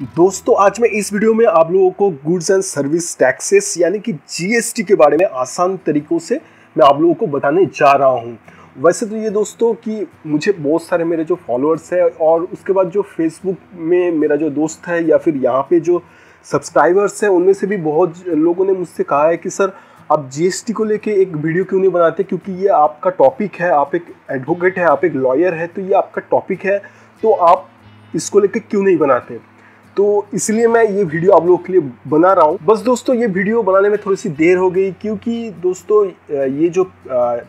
दोस्तों, आज मैं इस वीडियो में आप लोगों को गुड्स एंड सर्विस टैक्सेस यानी कि जीएसटी के बारे में आसान तरीकों से मैं आप लोगों को बताने जा रहा हूँ। वैसे तो ये दोस्तों कि मुझे बहुत सारे मेरे जो फॉलोअर्स हैं और उसके बाद जो फेसबुक में मेरा जो दोस्त है या फिर यहाँ पे जो सब्सक्राइबर्स हैं, उनमें से भी बहुत लोगों ने मुझसे कहा है कि, सर, आप जीएसटी को लेके एक वीडियो क्यों नहीं बनाते? क्योंकि ये आपका टॉपिक है, आप एक एडवोकेट है, आप एक लॉयर है तो ये आपका टॉपिक है तो आप इसको लेके क्यों नहीं बनाते? तो इसलिए मैं ये वीडियो आप लोगों के लिए बना रहा हूँ। बस दोस्तों, ये वीडियो बनाने में थोड़ी सी देर हो गई क्योंकि दोस्तों ये जो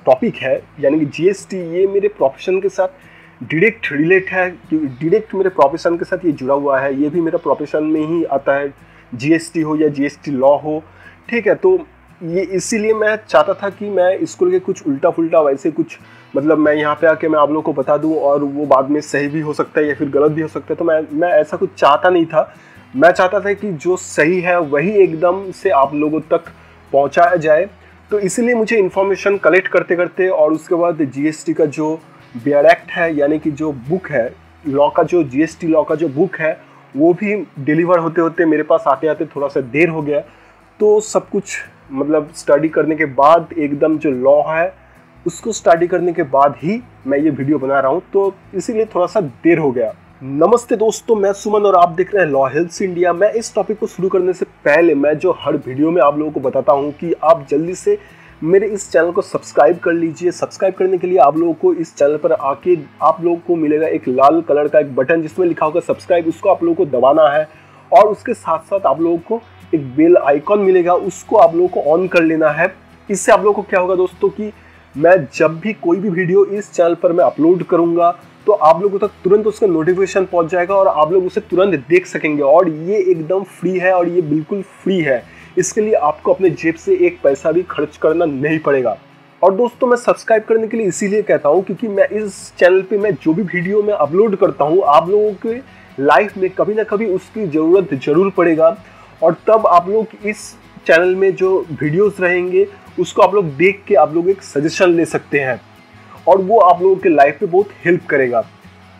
टॉपिक है, यानी कि जीएसटी ये मेरे प्रोफेशन के साथ डायरेक्ट रिलेट है डायरेक्ट मेरे प्रोफेशन के साथ ये जुड़ा हुआ है। ये भी मेरा प्रोफेशन में ही आता है। जीएसटी हो या जीएसटी लॉ हो, ठीक है? तो ये इसीलिए मैं चाहता था कि मैं इसको के कुछ उल्टा फुल्टा वैसे कुछ मतलब मैं यहाँ पे आके मैं आप लोगों को बता दूँ और वो बाद में सही भी हो सकता है या फिर गलत भी हो सकता है तो मैं मैं ऐसा कुछ चाहता नहीं था। मैं चाहता था कि जो सही है वही एकदम से आप लोगों तक पहुँचाया जाए। तो इसीलिए मुझे इन्फॉर्मेशन कलेक्ट करते करते और उसके बाद जीएसटी का जो बेयर एक्ट है, यानी कि जो बुक है लॉ का जो जीएसटी लॉ का जो बुक है, वो भी डिलीवर होते होते मेरे पास आते आते थोड़ा सा देर हो गया। तो सब कुछ मतलब स्टडी करने के बाद एकदम जो लॉ है उसको स्टडी करने के बाद ही मैं ये वीडियो बना रहा हूँ तो इसीलिए थोड़ा सा देर हो गया। नमस्ते दोस्तों, मैं सुमन और आप देख रहे हैं लॉ हेल्थ इंडिया मैं इस टॉपिक को शुरू करने से पहले मैं जो हर वीडियो में आप लोगों को बताता हूँ कि आप जल्दी से मेरे इस चैनल को सब्सक्राइब कर लीजिए। सब्सक्राइब करने के लिए आप लोगों को इस चैनल पर आके आप लोगों को मिलेगा एक लाल कलर का एक बटन जिसमें लिखा होगा सब्सक्राइब उसको आप लोगों को दबाना है और उसके साथ साथ आप लोगों को एक बेल आइकॉन मिलेगा, उसको आप लोगों को ऑन कर लेना है। इससे आप लोगों को क्या होगा दोस्तों कि मैं जब भी कोई भी वीडियो इस चैनल पर मैं अपलोड करूँगा तो आप लोगों तक तुरंत उसका नोटिफिकेशन पहुँच जाएगा और आप लोग उसे तुरंत देख सकेंगे। और ये एकदम फ्री है और ये बिल्कुल फ्री है। इसके लिए आपको अपने जेब से एक पैसा भी खर्च करना नहीं पड़ेगा। और दोस्तों, मैं सब्सक्राइब करने के लिए इसीलिए कहता हूँ क्योंकि मैं इस चैनल पे मैं जो भी वीडियो मैं अपलोड करता हूँ, आप लोगों के लाइफ में कभी ना कभी उसकी ज़रूरत ज़रूर पड़ेगा। और तब आप लोग इस चैनल में जो वीडियोस रहेंगे उसको आप लोग देख के आप लोग एक सजेशन ले सकते हैं। और वो आप लोगों के लाइफ में बहुत हेल्प करेगा।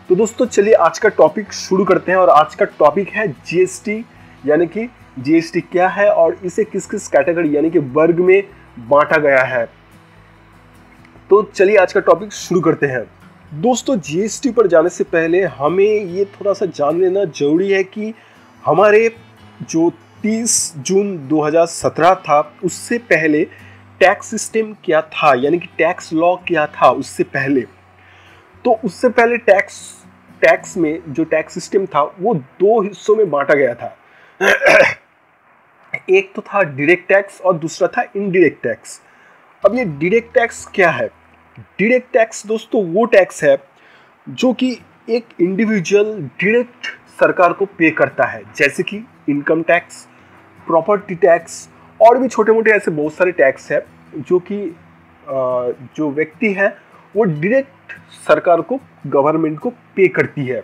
तो दोस्तों, चलिए आज का टॉपिक शुरू करते हैं। और आज का टॉपिक है जीएसटी यानी कि जीएसटी क्या है और इसे किस किस कैटेगरी यानी कि वर्ग में बांटा गया है। तो चलिए आज का टॉपिक शुरू करते हैं। दोस्तों जीएसटी पर जाने से पहले हमें ये थोड़ा सा जान लेना ज़रूरी है कि हमारे जो 30 जून 2017 था, उससे पहले टैक्स सिस्टम क्या था? यानी कि टैक्स लॉ क्या था उससे पहले? तो उससे पहले टैक्स टैक्स में जो टैक्स सिस्टम था, वो दो हिस्सों में बांटा गया था। एक तो था डायरेक्ट टैक्स और दूसरा था इनडायरेक्ट टैक्स अब ये डायरेक्ट टैक्स क्या है? डायरेक्ट टैक्स दोस्तों, वो टैक्स है जो कि एक इंडिविजुअल डायरेक्ट सरकार को पे करता है। जैसे कि इनकम टैक्स प्रॉपर्टी टैक्स और भी छोटे मोटे ऐसे बहुत सारे टैक्स है, जो कि जो व्यक्ति है, वो डायरेक्ट सरकार को गवर्नमेंट को पे करती है।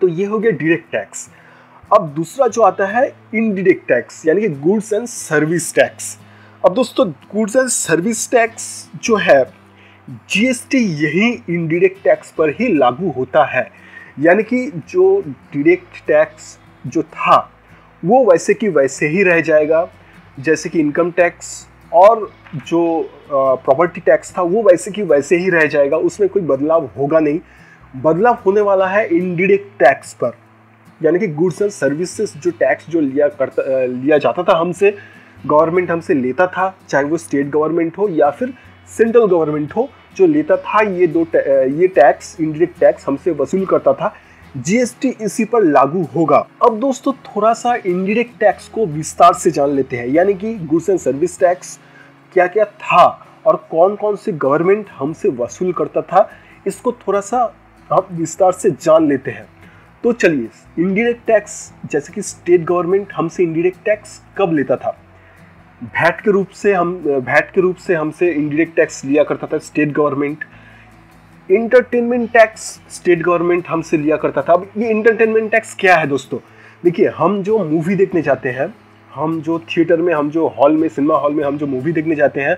तो ये हो गया डायरेक्ट टैक्स अब दूसरा जो आता है इनडायरेक्ट टैक्स यानी कि गुड्स एंड सर्विस टैक्स अब दोस्तों गुड्स एंड सर्विस टैक्स जो है जीएसटी यही इनडायरेक्ट टैक्स पर ही लागू होता है। यानी कि जो डायरेक्ट टैक्स जो था, वो वैसे कि वैसे ही रह जाएगा। जैसे कि इनकम टैक्स और जो प्रॉपर्टी टैक्स था, वो वैसे कि वैसे ही रह जाएगा, उसमें कोई बदलाव होगा नहीं। बदलाव होने वाला है इनडायरेक्ट टैक्स पर। यानी कि गुड्स एंड सर्विसेज़ जो टैक्स जो लिया करता लिया जाता था हमसे गवर्नमेंट हमसे लेता था, चाहे वो स्टेट गवर्नमेंट हो या फिर सेंट्रल गवर्नमेंट हो, जो लेता था ये दो ये टैक्स इंडायरेक्ट टैक्स हमसे वसूल करता था। जीएसटी इसी पर लागू होगा। अब दोस्तों थोड़ा सा इंडायरेक्ट टैक्स को विस्तार से जान लेते हैं। यानी कि गुड्स एंड सर्विस टैक्स क्या क्या था और कौन कौन से गवर्नमेंट हमसे वसूल करता था, इसको थोड़ा सा हम विस्तार से जान लेते हैं। तो चलिए इंडायरेक्ट टैक्स जैसे कि स्टेट गवर्नमेंट हमसे इंडायरेक्ट टैक्स कब लेता था? भैट के रूप से हम, भैट के रूप से हमसे इंडायरेक्ट टैक्स लिया करता था state government entertainment tax state government हमसे लिया करता था। अब ये इंटरटेनमेंट टैक्स क्या है दोस्तों? देखिए, हम जो मूवी देखने जाते हैं, हम जो थिएटर में, हम जो हॉल में सिनेमा हॉल में हम जो मूवी देखने जाते हैं,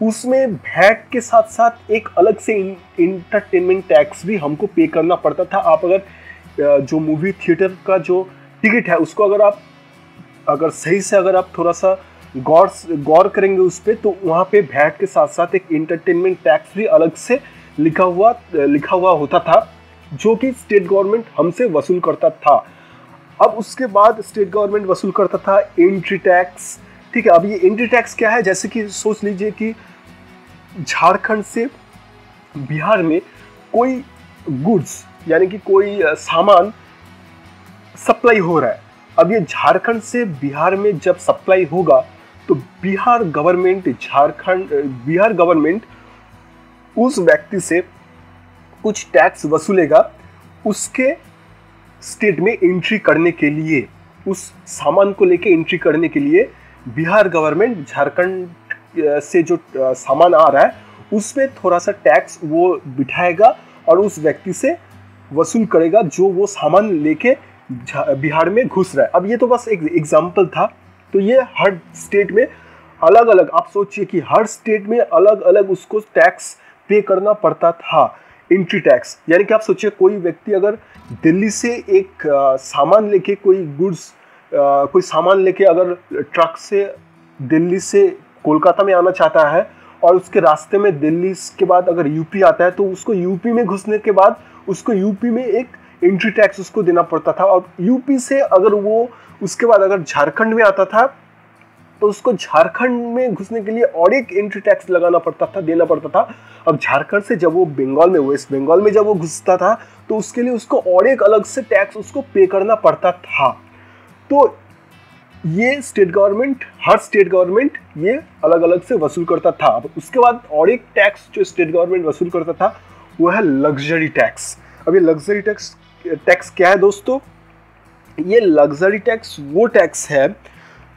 उसमें भैट के साथ साथ एक अलग से इंटरटेनमेंट टैक्स भी हमको पे करना पड़ता था। आप अगर जो मूवी थिएटर का जो टिकट है, उसको अगर आप, अगर सही से अगर आप थोड़ा सा, गौर गौर करेंगे उस पर तो वहाँ पे भैट के साथ साथ एक इंटरटेनमेंट टैक्स भी अलग से लिखा हुआ लिखा हुआ होता था, जो कि स्टेट गवर्नमेंट हमसे वसूल करता था। अब उसके बाद स्टेट गवर्नमेंट वसूल करता था एंट्री टैक्स ठीक है, अब ये एंट्री टैक्स क्या है? जैसे कि सोच लीजिए कि झारखंड से बिहार में कोई गुड्स यानी कि कोई सामान सप्लाई हो रहा है। अब ये झारखंड से बिहार में जब सप्लाई होगा तो बिहार गवर्नमेंट झारखंड बिहार गवर्नमेंट उस व्यक्ति से कुछ टैक्स वसूलेगा, उसके स्टेट में एंट्री करने के लिए, उस सामान को लेके एंट्री करने के लिए बिहार गवर्नमेंट झारखंड से जो सामान आ रहा है उस पर थोड़ा सा टैक्स वो बिठाएगा और उस व्यक्ति से वसूल करेगा जो वो सामान लेके बिहार में घुस रहा है। अब ये तो बस एक एग्ज़ाम्पल था तो ये हर स्टेट में अलग अलग आप सोचिए कि हर स्टेट में अलग अलग उसको टैक्स पे करना पड़ता था एंट्री टैक्स यानी कि आप सोचिए, कोई व्यक्ति अगर दिल्ली से एक सामान लेके कोई गुड्स कोई सामान लेके अगर ट्रक से दिल्ली से कोलकाता में आना चाहता है और उसके रास्ते में दिल्ली के बाद अगर यूपी आता है तो उसको यूपी में घुसने के बाद उसको यूपी में एक एंट्री टैक्स उसको देना पड़ता था। और यूपी से अगर वो उसके बाद अगर झारखंड में आता था तो उसको झारखंड में घुसने के लिए और एक एंट्री टैक्स लगाना पड़ता था, देना पड़ता था। अब झारखंड से जब वो बंगाल में वेस्ट बंगाल में जब वो घुसता था तो उसके लिए उसको और एक अलग से टैक्स उसको पे करना पड़ता था। तो ये स्टेट गवर्नमेंट हर स्टेट गवर्नमेंट ये अलग अलग से वसूल करता था। अब उसके बाद और एक टैक्स जो स्टेट गवर्नमेंट वसूल करता था, वो है लग्जरी टैक्स अब ये लग्जरी टैक्स टैक्स क्या है दोस्तों? ये लग्जरी टैक्स वो टैक्स है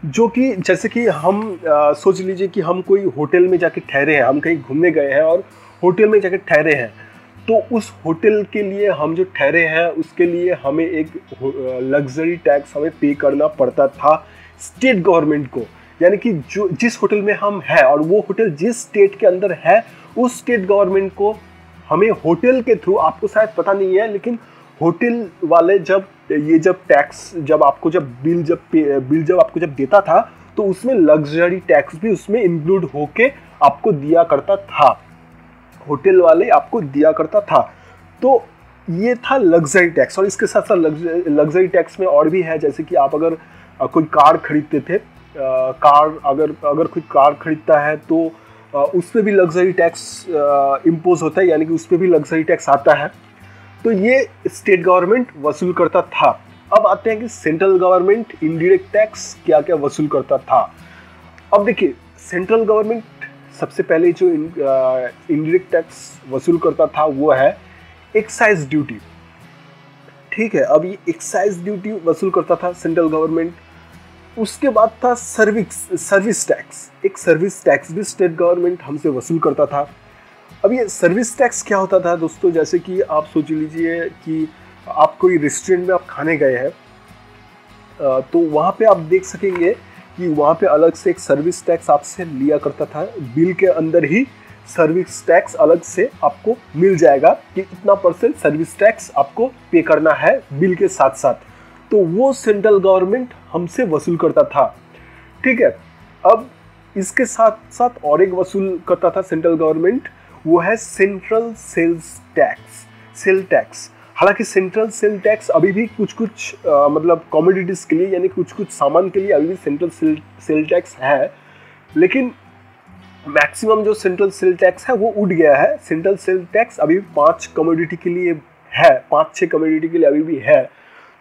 जो कि जैसे कि हम आ, सोच लीजिए कि हम कोई होटल में जाके ठहरे हैं हम कहीं घूमने गए हैं और होटल में जाके ठहरे हैं तो उस होटल के लिए हम जो ठहरे हैं उसके लिए हमें एक लग्जरी टैक्स हमें पे करना पड़ता था स्टेट गवर्नमेंट को। यानी कि जो जिस होटल में हम हैं और वो होटल जिस स्टेट के अंदर है उस स्टेट गवर्नमेंट को हमें होटल के थ्रू आपको शायद पता नहीं है लेकिन होटल वाले जब, ये जब टैक्स, जब आपको जब बिल जब बिल जब आपको जब देता था तो उसमें लग्जरी टैक्स भी उसमें इंक्लूड होके आपको दिया करता था। होटल वाले आपको दिया करता था। तो ये था लग्जरी टैक्स, और इसके साथ साथ लग्जरी टैक्स में और भी है, जैसे कि आप अगर कोई कार खरीदते थे कार अगर अगर कोई कार खरीदता है तो उस पर भी लग्जरी टैक्स इम्पोज होता है, यानी कि उस पर भी लग्जरी टैक्स आता है। तो ये स्टेट गवर्नमेंट वसूल करता था। अब आते हैं कि सेंट्रल गवर्नमेंट इनडायरेक्ट टैक्स क्या क्या वसूल करता था। अब देखिए, सेंट्रल गवर्नमेंट सबसे पहले जो इनडायरेक्ट टैक्स वसूल करता था वो है एक्साइज ड्यूटी ठीक है, अब ये एक्साइज ड्यूटी वसूल करता था सेंट्रल गवर्नमेंट। उसके बाद था सर्विस सर्विस टैक्स एक सर्विस टैक्स भी स्टेट गवर्नमेंट हमसे वसूल करता था। अब ये सर्विस टैक्स क्या होता था दोस्तों? जैसे कि आप सोच लीजिए कि आप कोई रेस्टोरेंट में आप खाने गए हैं तो वहाँ पे आप देख सकेंगे कि वहाँ पे अलग से एक सर्विस टैक्स आपसे लिया करता था। बिल के अंदर ही सर्विस टैक्स अलग से आपको मिल जाएगा कि इतना परसेंट सर्विस टैक्स आपको पे करना है बिल के साथ साथ तो वो सेंट्रल गवर्नमेंट हमसे वसूल करता था। ठीक है? अब इसके साथ साथ और एक वसूल करता था सेंट्रल गवर्नमेंट वो है central sales tax sale tax हालाँकि सेंट्रल सेल टैक्स अभी भी कुछ कुछ आ, मतलब कॉमोडिटीज़ के लिए यानी कुछ कुछ सामान के लिए अभी भी सेंट्रल सेल टैक्स है। लेकिन मैक्सिमम जो सेंट्रल सेल टैक्स है वो उठ गया है। सेंट्रल सेल टैक्स अभी पाँच कमोडिटी के लिए है पाँच छः कमोडिटी के लिए अभी भी है।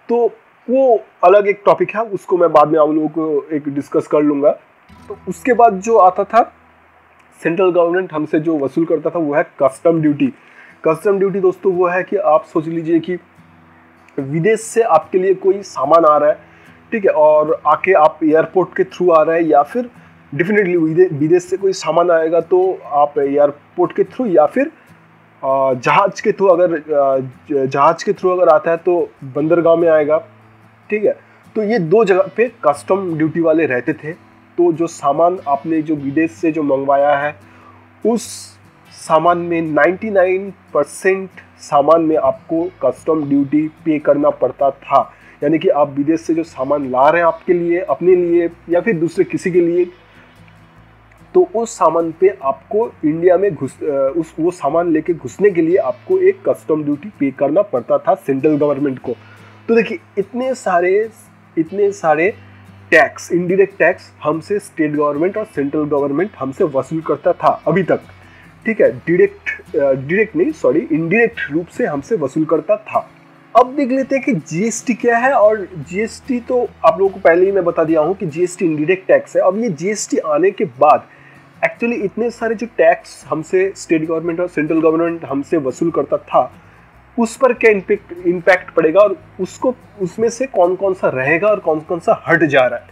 तो वो अलग एक टॉपिक है उसको मैं बाद में आप लोगों को एक डिस्कस कर लूँगा। तो उसके बाद जो आता था सेंट्रल गवर्नमेंट हमसे जो वसूल करता था वो है कस्टम ड्यूटी कस्टम ड्यूटी दोस्तों वो है कि आप सोच लीजिए कि विदेश से आपके लिए कोई सामान आ रहा है, ठीक है, और आके आप एयरपोर्ट के थ्रू आ रहे हैं या फिर डेफिनेटली विदेश से कोई सामान आएगा तो आप एयरपोर्ट के थ्रू या फिर जहाज़ के थ्रू अगर जहाज़ के थ्रू अगर आता है तो बंदरगाह में आएगा, ठीक है। तो ये दो जगह पे कस्टम ड्यूटी वाले रहते थे। तो जो सामान आपने जो विदेश से जो मंगवाया है, उस सामान में 99 परसेंट सामान में आपको कस्टम ड्यूटी पे करना पड़ता था। यानी कि आप विदेश से जो सामान ला रहे हैं आपके लिए, अपने लिए, या फिर दूसरे किसी के लिए तो उस सामान पे आपको इंडिया में घुस उस, वो सामान लेके घुसने के लिए आपको एक कस्टम ड्यूटी पे करना पड़ता था सेंट्रल गवर्नमेंट को। तो देखिए, इतने सारे इतने सारे टैक्स इनडायरेक्ट टैक्स हमसे स्टेट गवर्नमेंट और सेंट्रल गवर्नमेंट हमसे वसूल करता था अभी तक। ठीक है? डायरेक्ट डायरेक्ट नहीं सॉरी इनडायरेक्ट रूप से हमसे वसूल करता था। अब देख लेते हैं कि जीएसटी क्या है और जीएसटी तो आप लोगों को पहले ही मैं बता दिया हूँ कि जीएसटी इनडायरेक्ट टैक्स है। अब ये जीएसटी आने के बाद एक्चुअली इतने सारे जो टैक्स हमसे स्टेट गवर्नमेंट और सेंट्रल गवर्नमेंट हमसे वसूल करता था उस पर क्या इम्पैक्ट इम्पैक्ट पड़ेगा और उसको, उसमें से कौन कौन सा रहेगा और कौन कौन सा हट जा रहा है?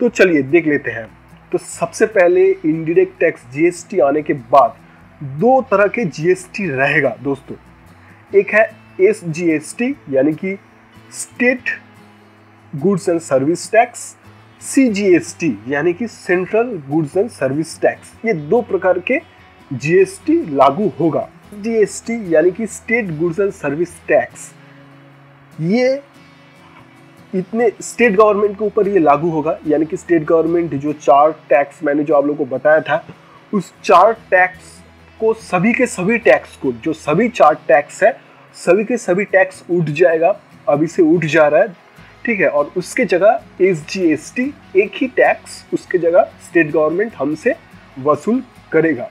तो चलिए, देख लेते हैं। तो सबसे पहले इनडायरेक्ट टैक्स जीएसटी आने के बाद दो तरह के जीएसटी रहेगा दोस्तों। एक है एस जीएसटी यानी कि state goods and service tax C GST यानी कि central goods and service tax ये दो प्रकार के जीएसटी लागू होगा। जीएसटी यानी कि state goods and service tax ये इतने स्टेट गवर्नमेंट के ऊपर ये लागू होगा। यानी कि स्टेट गवर्नमेंट जो चार टैक्स मैंने जो आप लोगों को बताया था, उस चार टैक्स को सभी के सभी टैक्स को, जो सभी चार टैक्स है, सभी के सभी टैक्स उठ जाएगा। अभी से उठ जा रहा है, ठीक है? और उसके जगह एस जी एस टी एक ही टैक्स उसके जगह स्टेट गवर्नमेंट हमसे वसूल करेगा।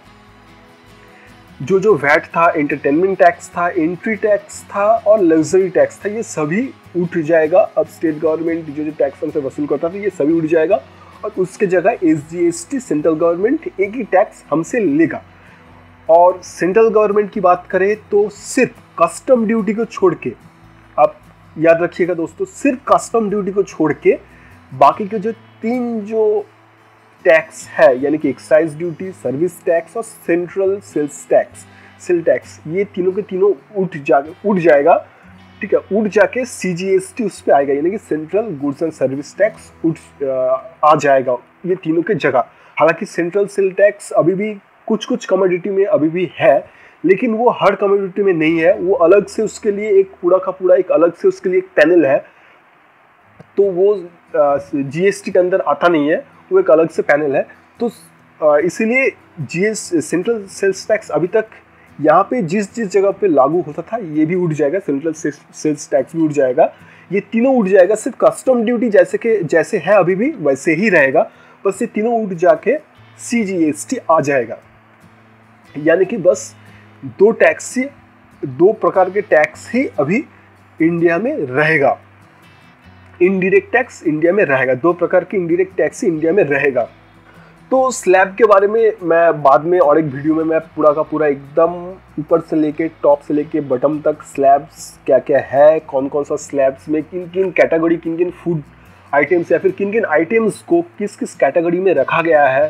जो जो वैट था एंटरटेनमेंट टैक्स था एंट्री टैक्स था और लग्जरी टैक्स था, ये सभी उठ जाएगा। अब स्टेट गवर्नमेंट जो जो टैक्स हमसे वसूल करता था, ये सभी उठ जाएगा और उसके जगह S G S T central government एक ही टैक्स हमसे लेगा। और सेंट्रल गवर्नमेंट की बात करें तो सिर्फ़ कस्टम ड्यूटी को छोड़ के, आप याद रखिएगा दोस्तों, सिर्फ़ कस्टम ड्यूटी को छोड़ के बाकी के जो तीन जो टैक्स है, यानी कि एक्साइज ड्यूटी सर्विस टैक्स और central sales tax sale tax ये तीनों के तीनों उठ जा, उठ जाएगा। ठीक है, उठ जाके सी जी एस टी उस पर आएगा, यानी कि central goods and service tax उठ, आ जाएगा, ये तीनों के जगह। हालाँकि सेंट्रल सेल टैक्स अभी भी कुछ कुछ कमोडिटी में अभी भी है, लेकिन वो हर कम्युनिटी में नहीं है। वो अलग से उसके लिए एक पूरा का पूरा, एक अलग से उसके लिए एक पैनल है। तो वो जीएसटी के अंदर आता नहीं है। वो एक अलग से पैनल है। तो इसीलिए जीएस सेंट्रल सेल्स टैक्स अभी तक यहाँ पे जिस जिस जगह पे लागू होता था, ये भी उठ जाएगा सेंट्रल सेल्स टैक्स भी उठ जाएगा। ये तीनों उठ जाएगा, सिर्फ़ कस्टम ड्यूटी जैसे के, जैसे है अभी भी, वैसे ही रहेगा। बस ये तीनों उठ जाके सी जी एस टी आ जाएगा। यानी कि बस दो टैक्स ही, दो प्रकार के टैक्स ही अभी इंडिया में रहेगा। इनडायरेक्ट टैक्स इंडिया में रहेगा। दो प्रकार के इनडायरेक्ट टैक्स इंडिया में रहेगा। तो स्लैब के बारे में मैं बाद में और एक वीडियो में मैं पूरा का पूरा एकदम ऊपर से लेके टॉप से लेके बटम तक स्लैब्स क्या क्या है कौन कौन सा स्लैब्स में किन किन कैटेगरी किन किन फ़ूड आइटम्स या फिर किन किन आइटम्स को किस किस कैटेगरी में रखा गया है।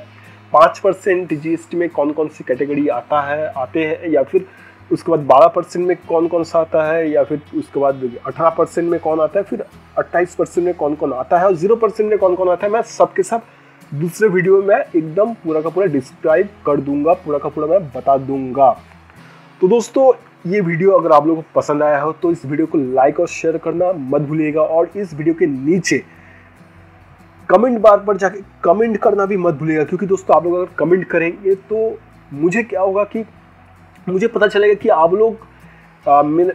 पाँच परसेंट जी में कौन कौन सी कैटेगरी आता है, आते हैं या फिर उसके बाद बारह परसेंट में कौन कौन सा आता है या फिर उसके बाद अठारह परसेंट में कौन आता है, फिर अट्ठाईस परसेंट में कौन कौन आता है और ज़ीरो परसेंट में कौन कौन आता है, मैं सबके सब दूसरे वीडियो में एकदम पूरा का पूरा डिस्क्राइब कर दूँगा, पूरा का पूरा मैं बता दूँगा। तो दोस्तों, ये वीडियो अगर आप लोगों को पसंद आया हो तो इस वीडियो को लाइक और शेयर करना मत भूलिएगा और इस वीडियो के नीचे कमेंट बार पर जाके कमेंट करना भी मत भूलिएगा, क्योंकि दोस्तों आप लोग अगर कमेंट करेंगे तो मुझे क्या होगा कि मुझे पता चलेगा कि आप लोग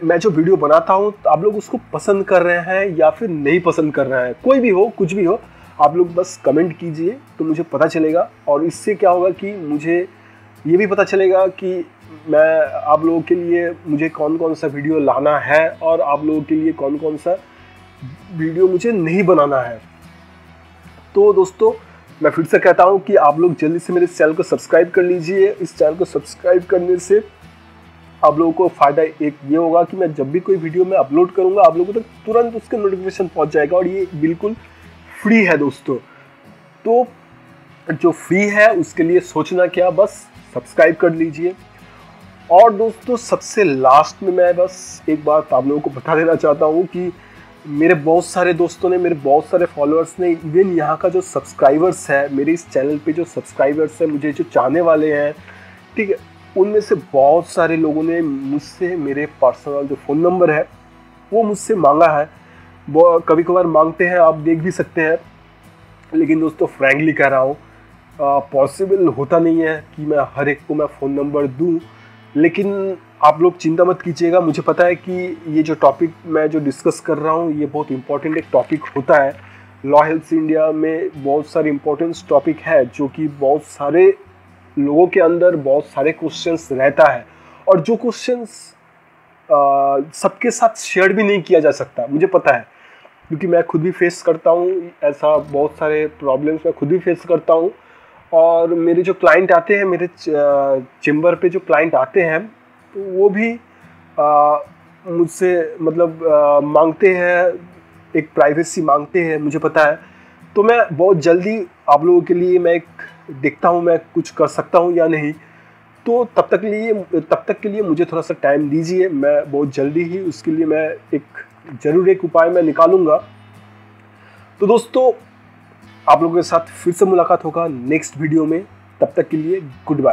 मैं जो वीडियो बनाता हूँ तो आप लोग उसको पसंद कर रहे हैं या फिर नहीं पसंद कर रहे हैं। कोई भी हो, कुछ भी हो, आप लोग बस कमेंट कीजिए तो मुझे पता चलेगा। और इससे क्या होगा कि मुझे ये भी पता चलेगा कि मैं, आप लोगों के लिए मुझे कौन कौन सा वीडियो लाना है और आप लोगों के लिए कौन कौन सा वीडियो मुझे नहीं बनाना है। तो दोस्तों, मैं फिर से कहता हूँ कि आप लोग जल्दी से मेरे चैनल को सब्सक्राइब कर लीजिए। इस चैनल को सब्सक्राइब करने से आप लोगों को फ़ायदा एक ये होगा कि मैं जब भी कोई वीडियो मैं अपलोड करूँगा, आप लोगों तक तो तुरंत उसके नोटिफिकेशन पहुँच जाएगा और ये बिल्कुल फ्री है दोस्तों। तो जो फ्री है, उसके लिए सोचना क्या, बस सब्सक्राइब कर लीजिए। और दोस्तों, सबसे लास्ट में मैं बस एक बात आप लोगों को बता देना चाहता हूँ कि मेरे बहुत सारे दोस्तों ने, मेरे बहुत सारे फॉलोअर्स ने इवन यहाँ का जो सब्सक्राइबर्स है, मेरे इस चैनल पे जो सब्सक्राइबर्स हैं, मुझे जो चाहने वाले हैं, ठीक है उनमें से बहुत सारे लोगों ने मुझसे, मेरे पर्सनल जो फ़ोन नंबर है, वो मुझसे मांगा है। वो कभी कभार मांगते हैं, आप देख भी सकते हैं। लेकिन दोस्तों फ्रैंकली कह रहा हूँ पॉसिबल होता नहीं है कि मैं हर एक को मैं फ़ोन नंबर दूँ। लेकिन आप लोग चिंता मत कीजिएगा, मुझे पता है कि ये जो टॉपिक मैं जो डिस्कस कर रहा हूँ, ये बहुत इंपॉर्टेंट एक टॉपिक होता है। लॉ हेल्थ इंडिया में बहुत सारे इंपॉर्टेंट टॉपिक है, जो कि बहुत सारे लोगों के अंदर बहुत सारे क्वेश्चंस रहता है। और जो क्वेश्चंस सबके साथ शेयर भी नहीं किया जा सकता मुझे पता है। क्योंकि मैं खुद भी फेस करता हूँ ऐसा बहुत सारे प्रॉब्लम्स मैं खुद भी फेस करता हूँ। और मेरे जो क्लाइंट आते हैं मेरे चेम्बर पे जो क्लाइंट आते हैं तो वो भी मुझसे मतलब आ, मांगते हैं एक प्राइवेसी मांगते हैं मुझे पता है। तो मैं बहुत जल्दी आप लोगों के लिए मैं एक देखता हूँ मैं, कुछ कर सकता हूँ या नहीं तो तब तक लिए, तब तक के लिए मुझे थोड़ा सा टाइम दीजिए। मैं बहुत जल्दी ही उसके लिए मैं एक, ज़रूर एक उपाय मैं निकालूँगा। तो दोस्तों, आप लोगों के साथ फिर से मुलाकात होगा नेक्स्ट वीडियो में। तब तक के लिए, गुड बाय।